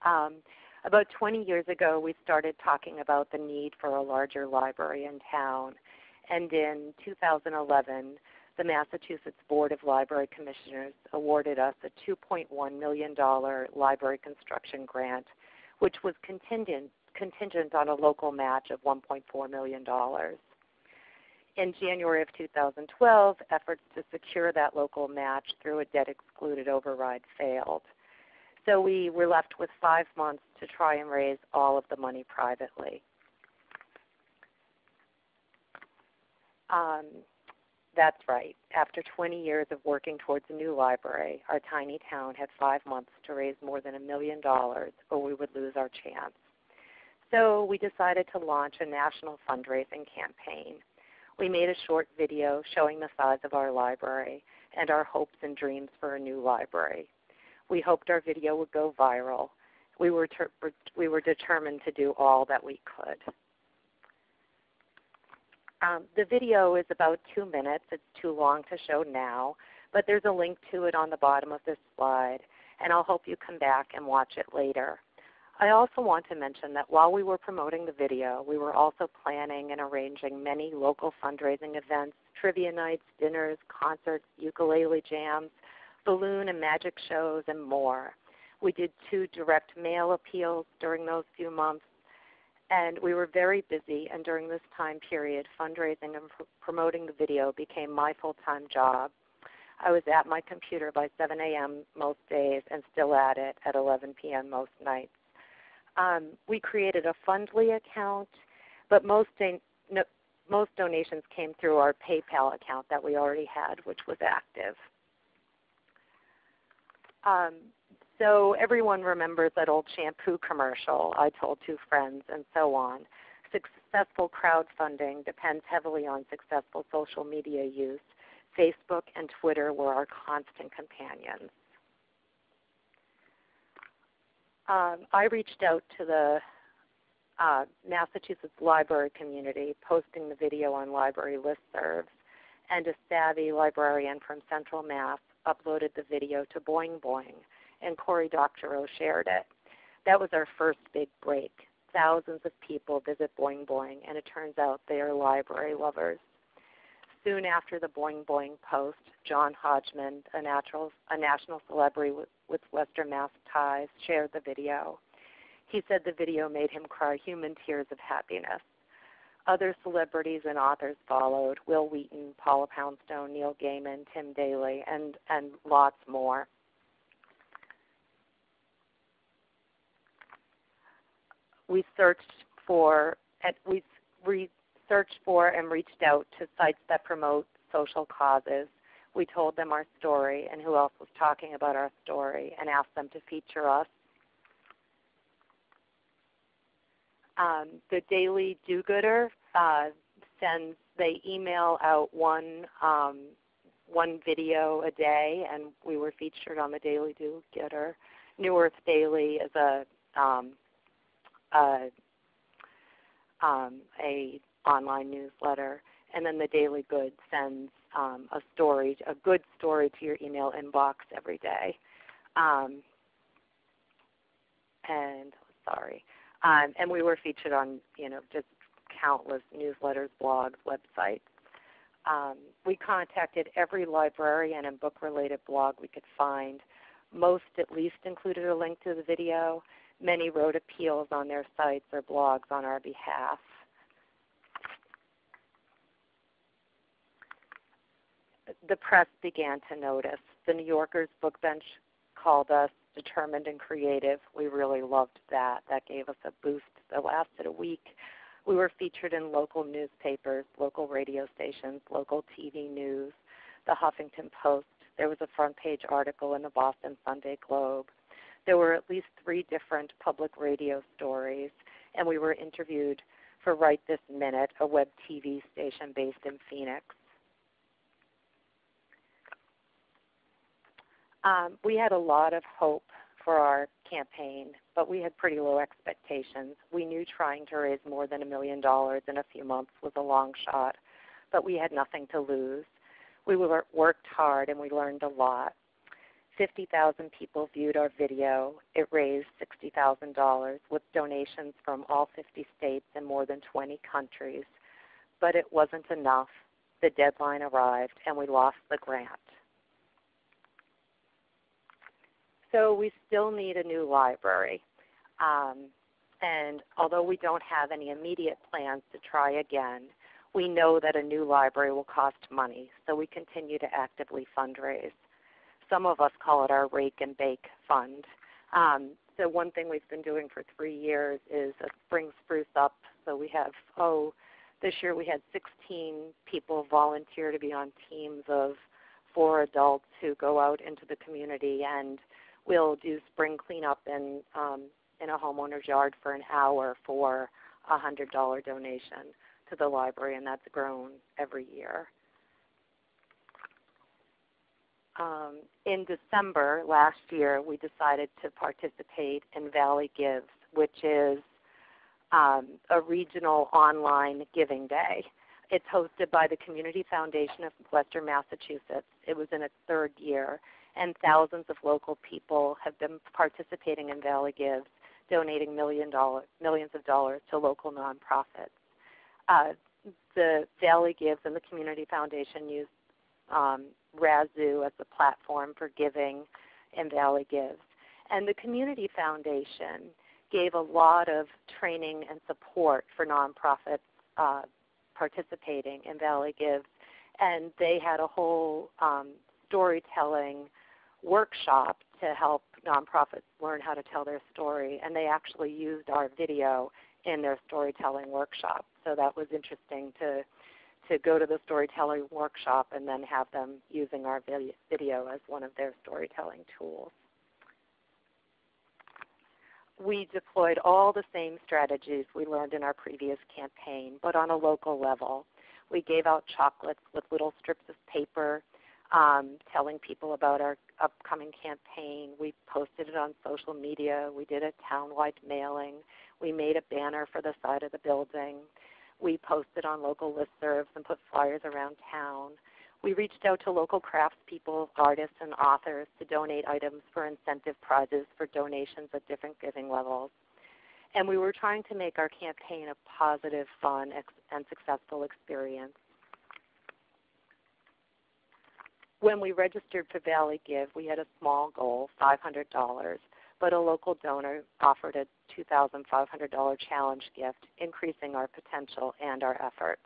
Um, about 20 years ago, we started talking about the need for a larger library in town. And in 2011, the Massachusetts Board of Library Commissioners awarded us a $2.1 million library construction grant, which was contingent, contingent on a local match of $1.4 million. In January of 2012, efforts to secure that local match through a debt excluded override failed. So we were left with five months to try and raise all of the money privately. Um, that's right. After 20 years of working towards a new library, our tiny town had five months to raise more than a million dollars or we would lose our chance. So we decided to launch a national fundraising campaign. We made a short video showing the size of our library and our hopes and dreams for a new library. We hoped our video would go viral. We were, we were determined to do all that we could. Um, the video is about two minutes. It's too long to show now, but there's a link to it on the bottom of this slide, and I'll hope you come back and watch it later. I also want to mention that while we were promoting the video, we were also planning and arranging many local fundraising events, trivia nights, dinners, concerts, ukulele jams, balloon and magic shows, and more. We did two direct mail appeals during those few months and we were very busy, and during this time period, fundraising and pr- promoting the video became my full time job. I was at my computer by 7 a.m. most days and still at it at 11 p.m. most nights. Um, we created a Fundly account, but most, no, most donations came through our PayPal account that we already had, which was active. Um, so everyone remembers that old shampoo commercial, I told two friends, and so on. Successful crowdfunding depends heavily on successful social media use. Facebook and Twitter were our constant companions. Um, I reached out to the uh, Massachusetts library community, posting the video on library listservs, and a savvy librarian from Central Mass uploaded the video to Boing Boing, and Cory Doctorow shared it. That was our first big break. Thousands of people visit Boing Boing, and it turns out they are library lovers. Soon after the Boing Boing post, John Hodgman, a, natural, a national celebrity with, with Western Mass ties, shared the video. He said the video made him cry human tears of happiness. Other celebrities and authors followed Wil Wheaton, Paula Poundstone, Neil Gaiman, Tim Daly, and, and lots more. We searched for we researched for and reached out to sites that promote social causes. We told them our story and who else was talking about our story and asked them to feature us. Um, the Daily Do-Gooder uh, sends they email out one um, one video a day, and we were featured on the Daily Do-Gooder. New Earth Daily is a um, a, um, a online newsletter, and then the Daily Good sends um, a story, a good story to your email inbox every day. Um, and sorry, um, and we were featured on you know just countless newsletters, blogs, websites. Um, we contacted every librarian and book-related blog we could find. Most at least included a link to the video, Many wrote appeals on their sites or blogs on our behalf. The press began to notice. The New Yorker's book bench called us determined and creative. We really loved that. That gave us a boost that lasted a week. We were featured in local newspapers, local radio stations, local TV news, the Huffington Post. There was a front page article in the Boston Sunday Globe there were at least three different public radio stories, and we were interviewed for Right This Minute, a web TV station based in Phoenix. Um, we had a lot of hope for our campaign, but we had pretty low expectations. We knew trying to raise more than a million dollars in a few months was a long shot, but we had nothing to lose. We worked hard and we learned a lot. 50,000 people viewed our video. It raised $60,000 with donations from all 50 states and more than 20 countries. But it wasn't enough. the deadline arrived and we lost the grant. So we still need a new library. Um, and although we don't have any immediate plans to try again, we know that a new library will cost money, so we continue to actively fundraise. Some of us call it our Rake and Bake Fund. Um, so one thing we've been doing for three years is a spring spruce up. So we have, oh, this year we had 16 people volunteer to be on teams of four adults who go out into the community and we'll do spring cleanup in, um, in a homeowner's yard for an hour for a $100 donation to the library, and that's grown every year. Um, in December last year, we decided to participate in Valley Gives, which is um, a regional online giving day. It's hosted by the Community Foundation of Western Massachusetts. It was in its third year, and thousands of local people have been participating in Valley Gives, donating million dollar, millions of dollars to local nonprofits. Uh, the Valley Gives and the Community Foundation use um, Razoo as a platform for giving, and Valley Gives. And the Community Foundation gave a lot of training and support for nonprofits uh, participating in Valley Gives, and they had a whole um, storytelling workshop to help nonprofits learn how to tell their story, and they actually used our video in their storytelling workshop. So that was interesting to to go to the storytelling workshop and then have them using our video as one of their storytelling tools. We deployed all the same strategies we learned in our previous campaign, but on a local level. We gave out chocolates with little strips of paper um, telling people about our upcoming campaign. We posted it on social media. We did a town-wide mailing. We made a banner for the side of the building. We posted on local listservs and put flyers around town. We reached out to local craftspeople, artists, and authors to donate items for incentive prizes for donations at different giving levels. And we were trying to make our campaign a positive, fun, and successful experience. When we registered for Valley Give, we had a small goal, $500, but a local donor offered a $2,500 challenge gift, increasing our potential and our efforts.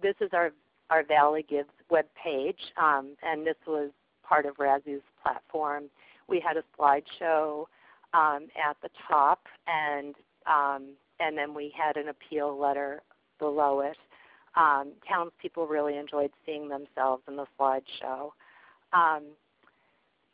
This is our, our Valley Gives web page, um, and this was part of Razoo's platform. We had a slideshow um, at the top, and, um, and then we had an appeal letter below it um, townspeople really enjoyed seeing themselves in the slideshow. Um,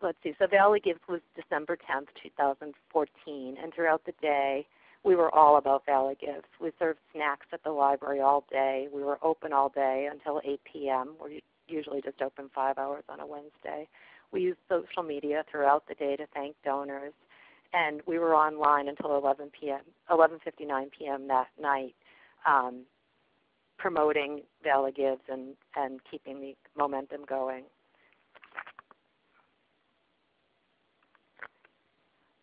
let's see, so Valley Gives was December 10th, 2014, and throughout the day, we were all about Valley Gives. We served snacks at the library all day. We were open all day until 8 p.m. We're usually just open five hours on a Wednesday. We used social media throughout the day to thank donors, and we were online until 11 p.m. 11:59 p.m. that night, um, promoting Valley Gives and, and keeping the momentum going.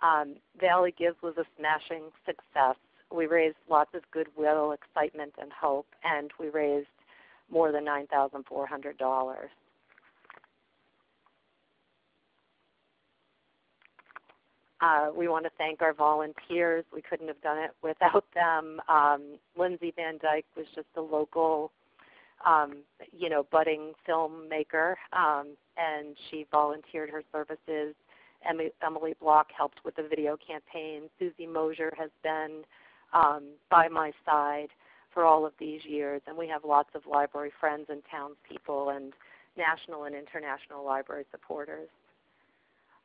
Um, Valley Gives was a smashing success. We raised lots of goodwill, excitement, and hope, and we raised more than $9,400. Uh, we want to thank our volunteers. We couldn't have done it without them. Um, Lindsay Van Dyke was just a local, um, you know, budding filmmaker, um, and she volunteered her services. Emily, Block helped with the video campaign. Susie Mosier has been um, by my side for all of these years, and we have lots of library friends and townspeople and national and international library supporters.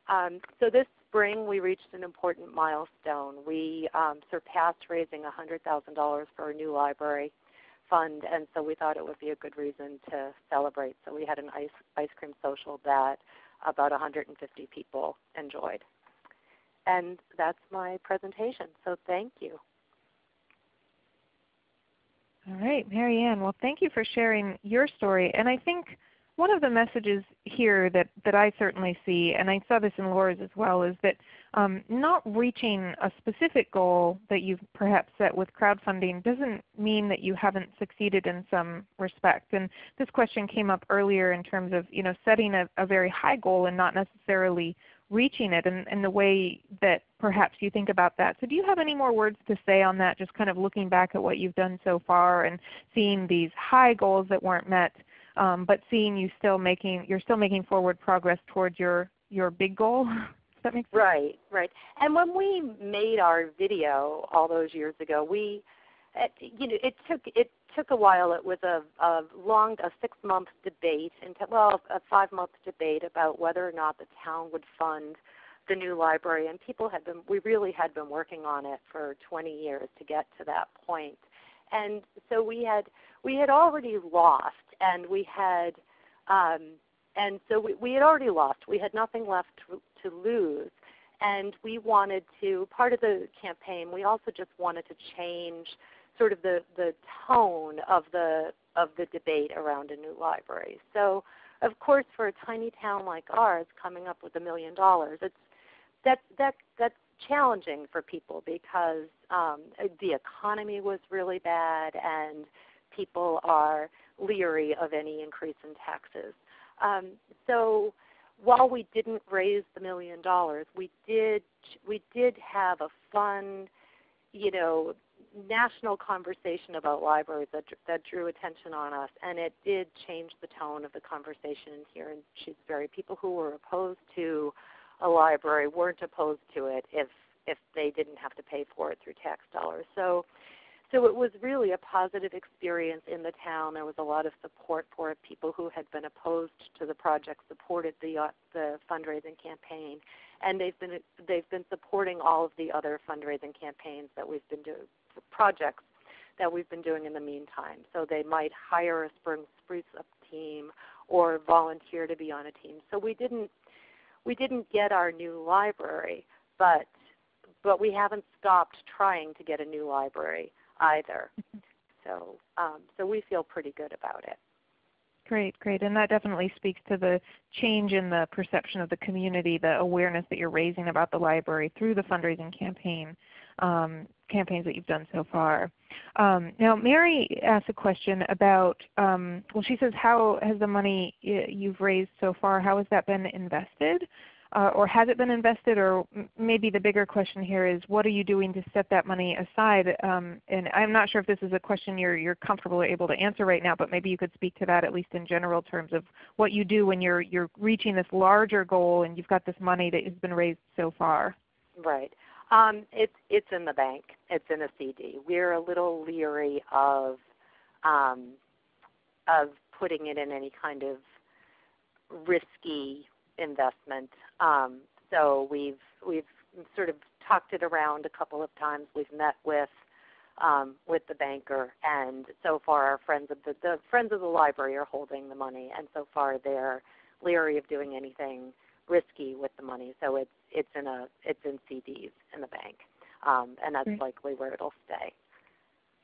Um, so this spring we reached an important milestone. We um, surpassed raising $100,000 for a new library fund, and so we thought it would be a good reason to celebrate. So we had an ice, ice cream social that about 150 people enjoyed. And that's my presentation, so thank you. All right, Mary Ann. Well, thank you for sharing your story. And I think one of the messages here that, that I certainly see, and I saw this in Laura's as well, is that um, not reaching a specific goal that you've perhaps set with crowdfunding doesn't mean that you haven't succeeded in some respect. And this question came up earlier in terms of you know, setting a, a very high goal and not necessarily reaching it and, and the way that perhaps you think about that. So do you have any more words to say on that, just kind of looking back at what you've done so far and seeing these high goals that weren't met, um, but seeing you still making, you're still making forward progress towards your, your big goal? <laughs> Does that make sense? Right, right. And when we made our video all those years ago, we it, you know, it took it took a while. It was a, a long, a six month debate, and well, a five month debate about whether or not the town would fund the new library. And people had been, we really had been working on it for 20 years to get to that point. And so we had we had already lost, and we had, um, and so we, we had already lost. We had nothing left to, to lose and we wanted to part of the campaign we also just wanted to change sort of the, the tone of the of the debate around a new library. So of course for a tiny town like ours coming up with a million dollars, it's that that that's challenging for people because um, the economy was really bad and people are leery of any increase in taxes. Um, so while we didn't raise the million dollars, we did we did have a fun, you know, national conversation about libraries that, that drew attention on us, and it did change the tone of the conversation here in Shutesbury. People who were opposed to a library weren't opposed to it if if they didn't have to pay for it through tax dollars. So so it was really a positive experience in the town. There was a lot of support for it. People who had been opposed to the project supported the uh, the fundraising campaign, and they've been they've been supporting all of the other fundraising campaigns that we've been doing projects that we've been doing in the meantime. So they might hire a spring spruce up team or volunteer to be on a team. So we didn't we didn't get our new library, but but we haven't stopped trying to get a new library either. <laughs> so um, so we feel pretty good about it. Great, great. And that definitely speaks to the change in the perception of the community, the awareness that you're raising about the library through the fundraising campaign um, campaigns that you've done so far. Um, now Mary asked a question about, um, well she says how has the money you've raised so far, how has that been invested? Uh, or has it been invested? Or maybe the bigger question here is what are you doing to set that money aside? Um, and I'm not sure if this is a question you're, you're comfortable or able to answer right now, but maybe you could speak to that at least in general terms of what you do when you're, you're reaching this larger goal and you've got this money that has been raised so far. Right. Um, it's it's in the bank. It's in a CD. We're a little leery of um, of putting it in any kind of risky investment. Um, so we've we've sort of talked it around a couple of times. We've met with um, with the banker, and so far our friends of the, the friends of the library are holding the money, and so far they're leery of doing anything risky with the money. So it's it's in a it's in CDs in the bank, um, and that's great. likely where it'll stay.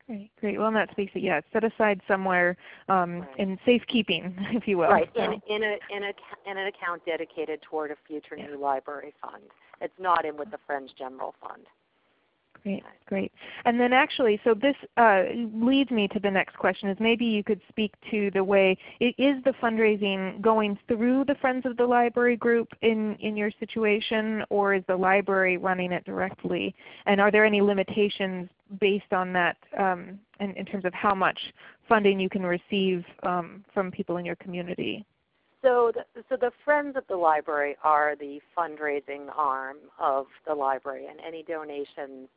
Great, great. Well, and that speaks to yeah, set aside somewhere um, right. in safekeeping, <laughs> if you will. Right, so. in, in a in a in an account dedicated toward a future yeah. new library fund. It's not in with the Friends General Fund. Great, great. And then actually, so this uh, leads me to the next question is maybe you could speak to the way, is the fundraising going through the Friends of the Library group in, in your situation or is the library running it directly? And are there any limitations based on that um, in, in, terms of how much funding you can receive um, from people in your community? So the, so the Friends of the Library are the fundraising arm of the library and any donations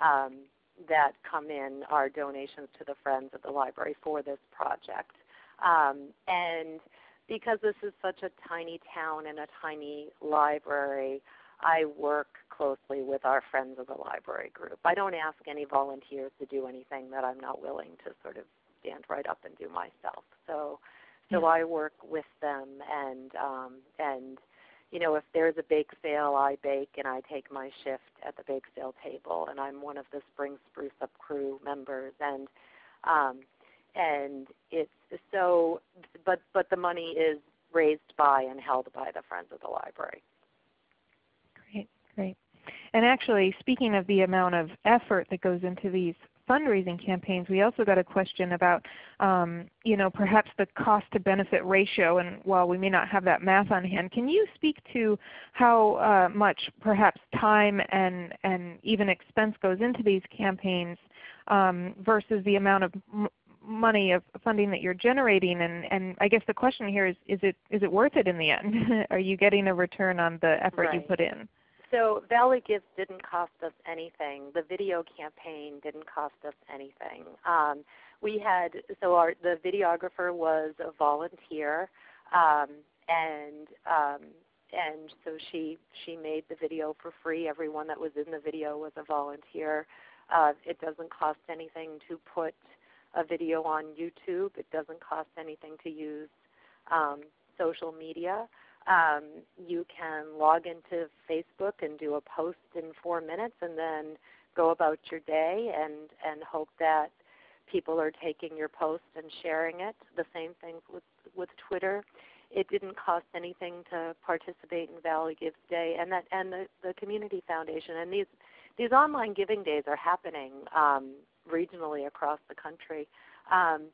um, that come in are donations to the Friends of the Library for this project. Um, and because this is such a tiny town and a tiny library, I work closely with our Friends of the Library group. I don't ask any volunteers to do anything that I'm not willing to sort of stand right up and do myself. So, so I work with them and um, and you know, if there's a bake sale, I bake and I take my shift at the bake sale table, and I'm one of the Spring Spruce Up crew members. And um, and it's so, but but the money is raised by and held by the Friends of the Library. Great. And actually, speaking of the amount of effort that goes into these fundraising campaigns, we also got a question about um, you know, perhaps the cost to benefit ratio. And while we may not have that math on hand, can you speak to how uh, much perhaps time and, and even expense goes into these campaigns um, versus the amount of money of funding that you're generating and, and I guess the question here is, is it, is it worth it in the end? <laughs> Are you getting a return on the effort right. you put in? So Valley Gives didn't cost us anything. The video campaign didn't cost us anything. Um, we had so our the videographer was a volunteer, um, and um, and so she she made the video for free. Everyone that was in the video was a volunteer. Uh, it doesn't cost anything to put a video on YouTube. It doesn't cost anything to use um, social media. Um, you can log into Facebook and do a post in four minutes, and then go about your day and and hope that people are taking your post and sharing it. The same thing with with Twitter. It didn't cost anything to participate in Valley Gives Day, and that and the, the Community Foundation and these these online giving days are happening um, regionally across the country. Um,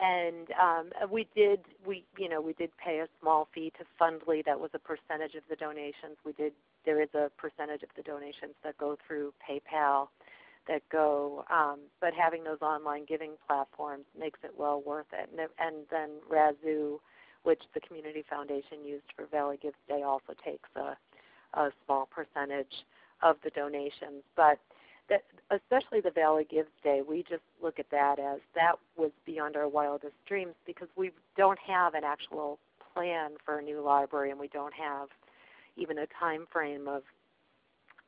and um, we did we you know we did pay a small fee to Fundly that was a percentage of the donations. We did there is a percentage of the donations that go through PayPal that go, um, but having those online giving platforms makes it well worth it. And, and then Razoo, which the Community Foundation used for Valley Gives Day, also takes a, a small percentage of the donations. But that, especially the Valley Gives Day, we just look at that as that was beyond our wildest dreams because we don't have an actual plan for a new library and we don't have even a time frame of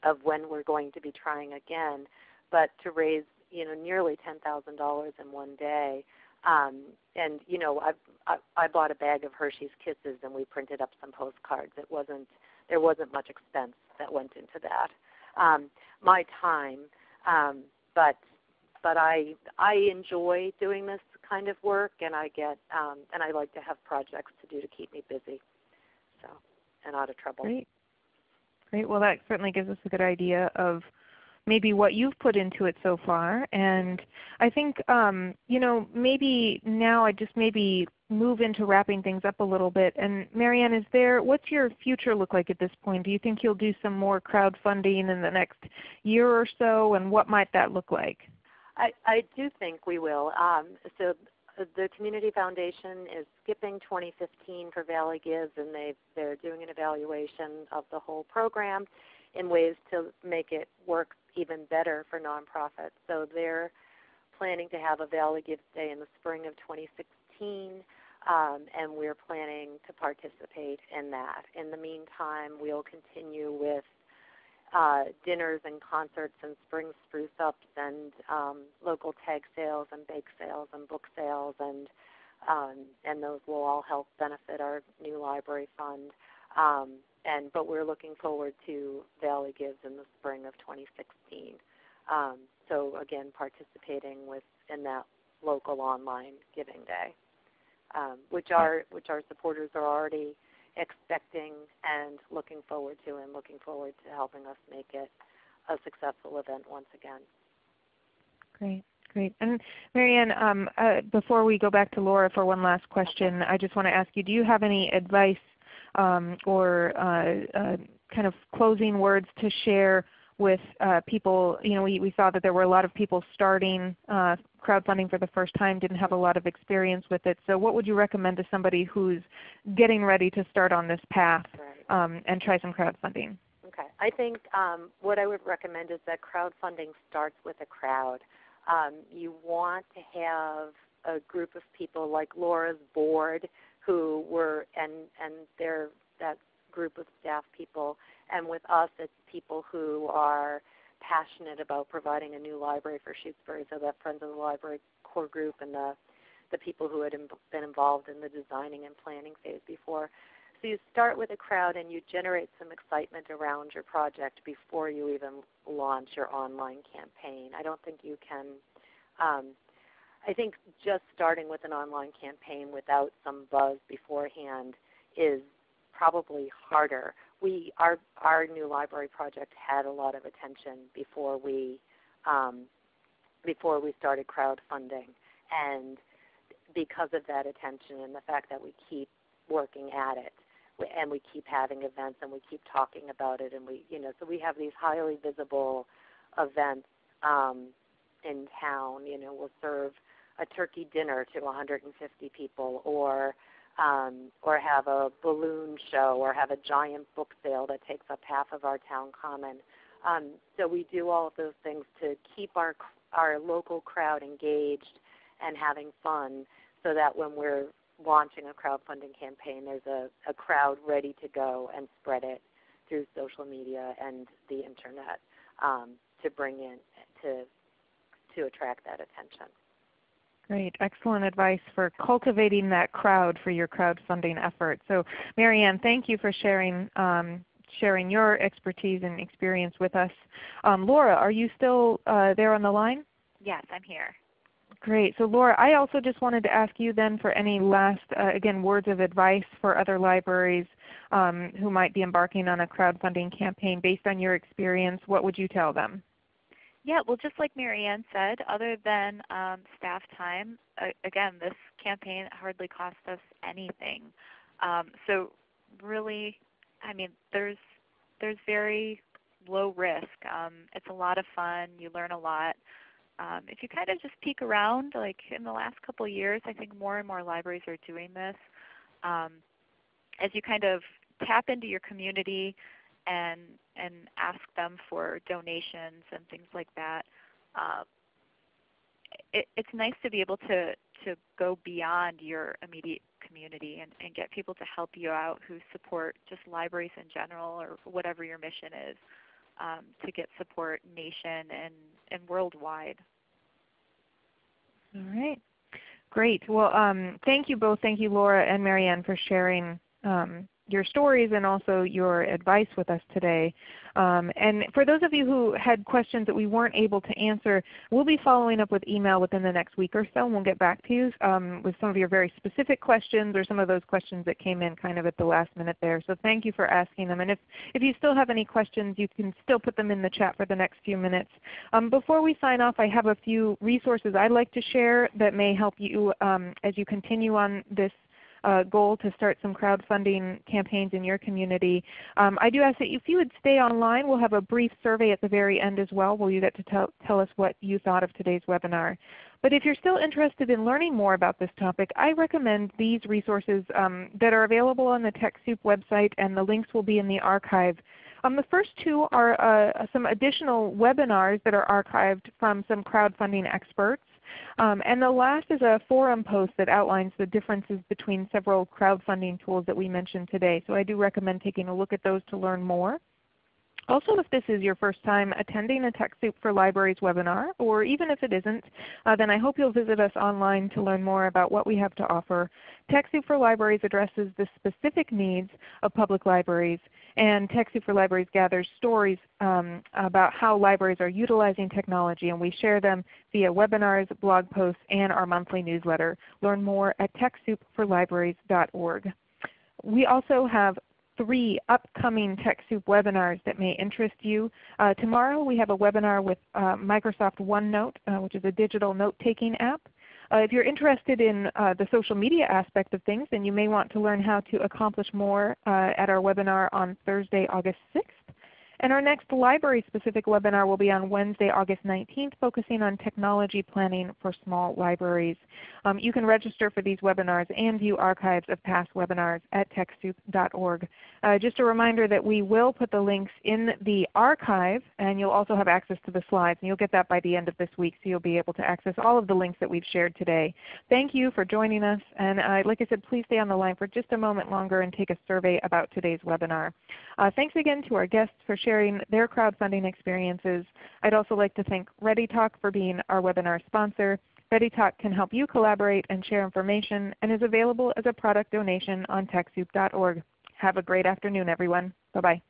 of when we're going to be trying again but to raise you know nearly ten thousand dollars in one day. Um, and you know, I, I I bought a bag of Hershey's Kisses and we printed up some postcards. It wasn't there wasn't much expense that went into that. Um, my time, um, but but I I enjoy doing this kind of work, and I get um, and I like to have projects to do to keep me busy, so and out of trouble. Great, great. Well, that certainly gives us a good idea of maybe what you've put into it so far. And I think um, you know maybe now I just maybe move into wrapping things up a little bit. And Mary Ann, is there what's your future look like at this point? Do you think you'll do some more crowdfunding in the next year or so, and what might that look like? I, I do think we will. Um, so the Community Foundation is skipping 2015 for Valley Gives, and they they're doing an evaluation of the whole program in ways to make it work even better for nonprofits. So they're planning to have a Valley Gives Day in the spring of 2016, um, and we're planning to participate in that. In the meantime, we'll continue with uh, dinners and concerts and spring spruce ups and um, local tag sales and bake sales and book sales and um, and those will all help benefit our new library fund. Um, and but we're looking forward to Valley Gives in the spring of 2016. Um, so again, participating with in that local online giving day, um, which our which our supporters are already expecting and looking forward to, and looking forward to helping us make it a successful event once again. Great. Great. And Mary Ann, um, uh, before we go back to Laura for one last question, I just want to ask you, do you have any advice um, or uh, uh, kind of closing words to share with uh, people. You know, we, we saw that there were a lot of people starting uh, crowdfunding for the first time, didn't have a lot of experience with it. So what would you recommend to somebody who's getting ready to start on this path right. um, and try some crowdfunding? Okay. I think um, what I would recommend is that crowdfunding starts with a crowd. Um, you want to have a group of people like Laura's board who were and and they're that group of staff people and with us it's people who are passionate about providing a new library for Shutesbury so that Friends of the Library core group and the the people who had been involved in the designing and planning phase before. So you start with a crowd and you generate some excitement around your project before you even launch your online campaign. I don't think you can um, I think just starting with an online campaign without some buzz beforehand is probably harder. We our our new library project had a lot of attention before we um, before we started crowdfunding, and because of that attention and the fact that we keep working at it, and we keep having events and we keep talking about it, and we you know so we have these highly visible events um, in town. You know, we'll serve a turkey dinner to 150 people, or um, or have a balloon show, or have a giant book sale that takes up half of our town common. Um, so we do all of those things to keep our our local crowd engaged and having fun, so that when we're launching a crowdfunding campaign, there's a, a crowd ready to go and spread it through social media and the internet um, to bring in to to attract that attention. Great. Excellent advice for cultivating that crowd for your crowdfunding effort. So Mary Ann, thank you for sharing, um, sharing your expertise and experience with us. Um, Laura, are you still uh, there on the line? Yes, I'm here. Great. So Laura, I also just wanted to ask you then for any last, uh, again, words of advice for other libraries um, who might be embarking on a crowdfunding campaign based on your experience. What would you tell them? Yeah, well, just like Mary Ann said, other than um, staff time, uh, again, this campaign hardly cost us anything. Um, so really, I mean, there's there's very low risk. Um, it's a lot of fun. You learn a lot. Um, if you kind of just peek around, like in the last couple of years, I think more and more libraries are doing this. Um, as you kind of tap into your community, and and ask them for donations and things like that. Uh, it, it's nice to be able to to go beyond your immediate community and, and get people to help you out who support just libraries in general or whatever your mission is um, to get support nation and, and worldwide. All right. Great. Well, um, thank you both. Thank you, Laura and Mary Ann, for sharing um, your stories and also your advice with us today. Um, and for those of you who had questions that we weren't able to answer, we'll be following up with email within the next week or so and we'll get back to you um, with some of your very specific questions or some of those questions that came in kind of at the last minute there. So thank you for asking them. And if, if you still have any questions, you can still put them in the chat for the next few minutes. Um, before we sign off, I have a few resources I'd like to share that may help you um, as you continue on this uh, goal to start some crowdfunding campaigns in your community. Um, I do ask that if you would stay online, we'll have a brief survey at the very end as well where you get to tell, tell us what you thought of today's webinar. But if you're still interested in learning more about this topic, I recommend these resources um, that are available on the TechSoup website and the links will be in the archive. Um, the first two are uh, some additional webinars that are archived from some crowdfunding experts. Um, and the last is a forum post that outlines the differences between several crowdfunding tools that we mentioned today. So I do recommend taking a look at those to learn more. Also, if this is your first time attending a TechSoup for Libraries webinar, or even if it isn't, uh, then I hope you'll visit us online to learn more about what we have to offer. TechSoup for Libraries addresses the specific needs of public libraries, and TechSoup for Libraries gathers stories um, about how libraries are utilizing technology, and we share them via webinars, blog posts, and our monthly newsletter. Learn more at TechSoupForLibraries.org. We also have three upcoming TechSoup webinars that may interest you. Uh, tomorrow we have a webinar with uh, Microsoft OneNote, uh, which is a digital note-taking app. Uh, if you're interested in uh, the social media aspect of things, then you may want to learn how to accomplish more uh, at our webinar on Thursday, August 6th. And our next library-specific webinar will be on Wednesday, August 19th, focusing on technology planning for small libraries. Um, you can register for these webinars and view archives of past webinars at TechSoup.org. Uh, just a reminder that we will put the links in the archive, and you'll also have access to the slides. And you'll get that by the end of this week, so you'll be able to access all of the links that we've shared today. Thank you for joining us. And uh, like I said, please stay on the line for just a moment longer and take a survey about today's webinar. Uh, thanks again to our guests for sharing sharing their crowdfunding experiences. I'd also like to thank ReadyTalk for being our webinar sponsor. ReadyTalk can help you collaborate and share information and is available as a product donation on TechSoup.org. Have a great afternoon everyone. Bye-bye.